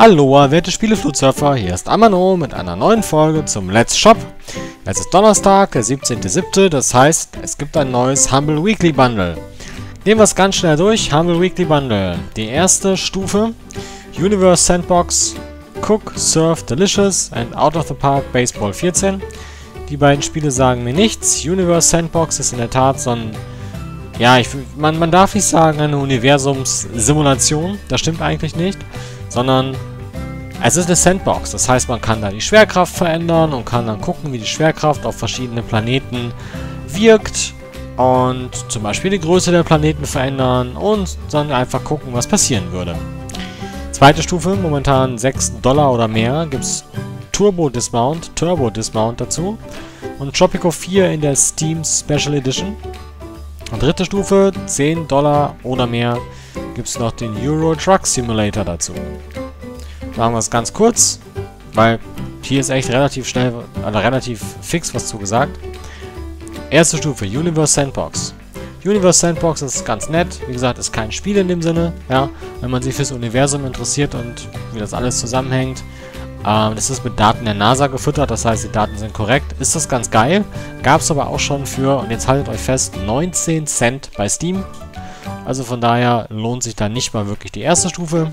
Aloha, werte Spieleflugsurfer, hier ist Amano mit einer neuen Folge zum Let's Shop. Es ist Donnerstag, der 17.07., das heißt, es gibt ein neues Humble Weekly Bundle. Gehen wir es ganz schnell durch, Humble Weekly Bundle. Die erste Stufe, Universe Sandbox, Cook, Surf, Delicious and Out of the Park Baseball 14. Die beiden Spiele sagen mir nichts. Universe Sandbox ist in der Tat so ein ja, ich, man, man darf nicht sagen eine Universumssimulation, das stimmt eigentlich nicht, sondern es ist eine Sandbox, das heißt, man kann da die Schwerkraft verändern und kann dann gucken, wie die Schwerkraft auf verschiedene Planeten wirkt und zum Beispiel die Größe der Planeten verändern und dann einfach gucken, was passieren würde. Zweite Stufe, momentan 6 Dollar oder mehr, gibt es Turbo Dismount, Turbo Dismount dazu und Tropico 4 in der Steam Special Edition. Und dritte Stufe, 10 Dollar oder mehr, gibt es noch den Euro Truck Simulator dazu. Machen wir es ganz kurz, weil hier ist echt relativ schnell, also relativ fix was zugesagt. Erste Stufe, Universe Sandbox. Universe Sandbox ist ganz nett. Wie gesagt, ist kein Spiel in dem Sinne. Ja, wenn man sich fürs Universum interessiert und wie das alles zusammenhängt. Ähm, das ist mit Daten der NASA gefüttert, das heißt, die Daten sind korrekt. Ist das ganz geil. Gab es aber auch schon für, und jetzt haltet euch fest, 19 Cent bei Steam. Also von daher lohnt sich da nicht mal wirklich die erste Stufe.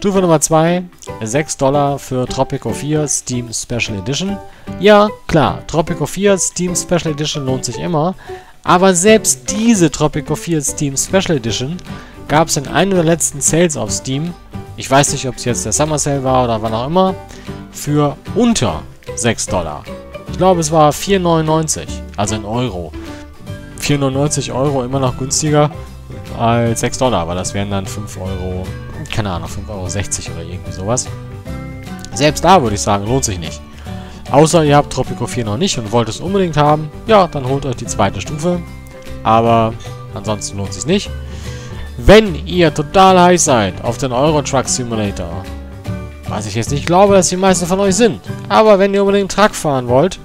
Stufe Nummer 2, 6 Dollar für Tropico 4 Steam Special Edition. Ja, klar, Tropico 4 Steam Special Edition lohnt sich immer. Aber selbst diese Tropico 4 Steam Special Edition gab es in einem der letzten Sales auf Steam, ich weiß nicht, ob es jetzt der Summer Sale war oder wann auch immer, für unter 6 Dollar. Ich glaube, es war 4,99, also in Euro. 4,99 Euro immer noch günstiger als 6 Dollar, aber das wären dann 5 Euro keine Ahnung, 5,60 Euro oder irgendwie sowas. Selbst da würde ich sagen, lohnt sich nicht. Außer ihr habt Tropico 4 noch nicht und wollt es unbedingt haben, ja, dann holt euch die zweite Stufe. Aber ansonsten lohnt sich nicht. Wenn ihr total heiß seid auf den Euro Truck Simulator, was ich jetzt nicht glaube, dass die meisten von euch sind, aber wenn ihr unbedingt Truck fahren wollt,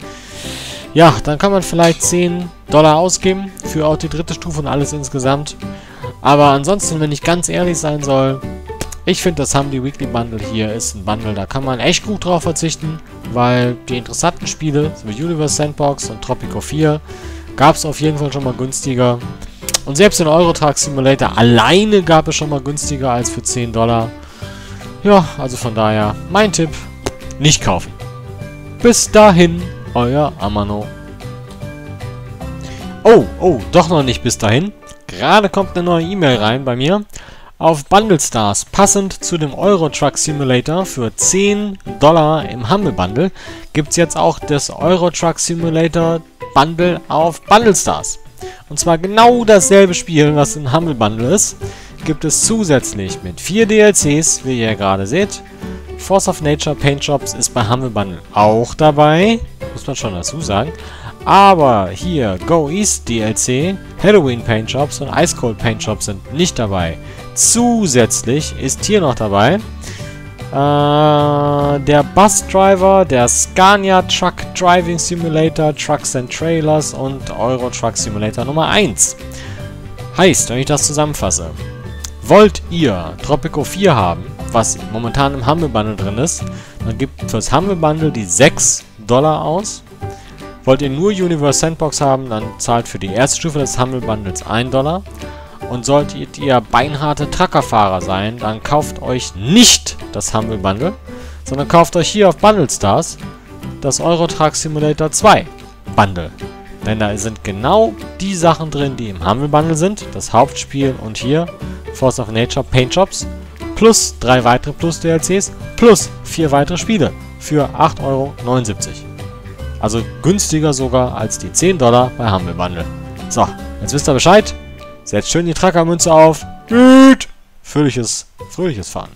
ja, dann kann man vielleicht 10 Dollar ausgeben für auch die dritte Stufe und alles insgesamt. Aber ansonsten, wenn ich ganz ehrlich sein soll, ich finde, das haben die Weekly Bundle hier ist ein Bundle, da kann man echt gut drauf verzichten, weil die interessanten Spiele, wie Universe Sandbox und Tropico 4, gab es auf jeden Fall schon mal günstiger. Und selbst den Eurotruck Simulator alleine gab es schon mal günstiger als für 10 Dollar. Ja, also von daher, mein Tipp, nicht kaufen. Bis dahin, euer Amano. Oh, oh, doch noch nicht bis dahin. Gerade kommt eine neue E-Mail rein bei mir. Auf Bundle Stars, passend zu dem Euro Truck Simulator für 10 Dollar im Humble Bundle, gibt es jetzt auch das Euro Truck Simulator Bundle auf Bundle Stars. Und zwar genau dasselbe Spiel, was im Humble Bundle ist, gibt es zusätzlich mit vier DLCs, wie ihr gerade seht. Force of Nature Paint Shops ist bei Humble Bundle auch dabei, muss man schon dazu sagen. Aber hier Go East DLC, Halloween Paint Shops und Ice Cold Paint Shops sind nicht dabei. Zusätzlich ist hier noch dabei äh, der Bus Driver, der Scania Truck Driving Simulator, Trucks and Trailers und Euro Truck Simulator Nummer 1. Heißt, wenn ich das zusammenfasse, wollt ihr Tropico 4 haben, was momentan im Humble Bundle drin ist, dann gibt fürs Humble Bundle die 6 Dollar aus. Wollt ihr nur Universe Sandbox haben, dann zahlt für die erste Stufe des Humble Bundles 1 Dollar. Und solltet ihr beinharte Truckerfahrer sein, dann kauft euch nicht das Humble Bundle, sondern kauft euch hier auf Bundle Stars das Euro Truck Simulator 2 Bundle. Denn da sind genau die Sachen drin, die im Humble Bundle sind. Das Hauptspiel und hier Force of Nature Paint Shops. Plus drei weitere Plus DLCs. Plus vier weitere Spiele. Für 8,79 Euro. Also günstiger sogar als die 10 Dollar bei Humble Bundle. So, jetzt wisst ihr Bescheid. Setzt schön die Trackermünze auf. Gut. Fröhliches, fröhliches Fahren.